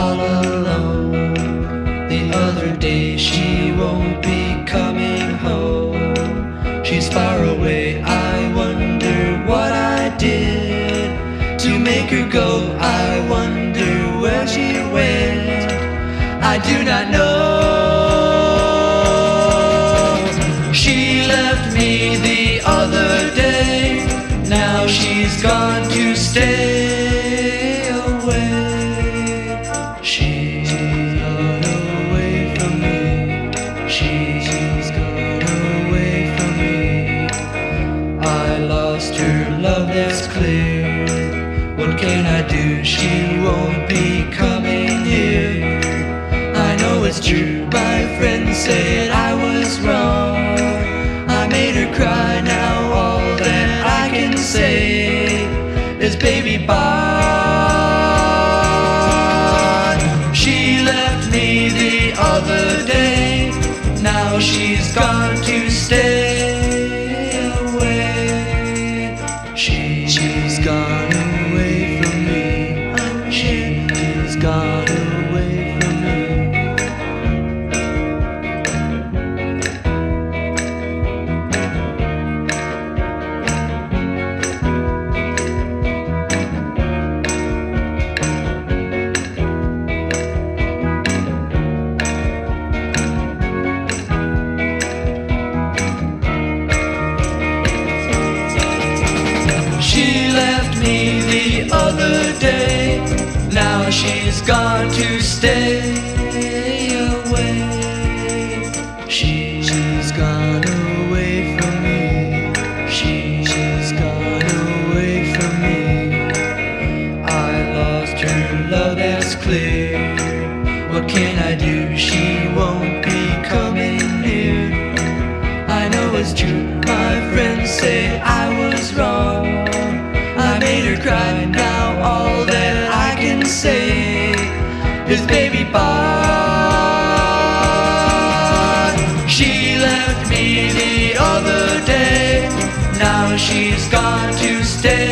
All alone. The other day she won't be coming home. She's far away. I wonder what I did to make her go. I wonder where she went. I do not know. She left me the other day. Now she's gone to stay She won't be coming here. I know it's true. My friends said I was wrong. I made her cry. Now all that I can say is, baby, bye. She left me the other day. Now she's gone to stay other day. Now she's gone to stay away. She, she's gone away from me. She, she's gone away from me. I lost her love, that's clear. What can I do? She won't be coming near. I know it's true, my friends say I cry now. All that I can say is baby bye. She left me the other day. Now she's gone to stay.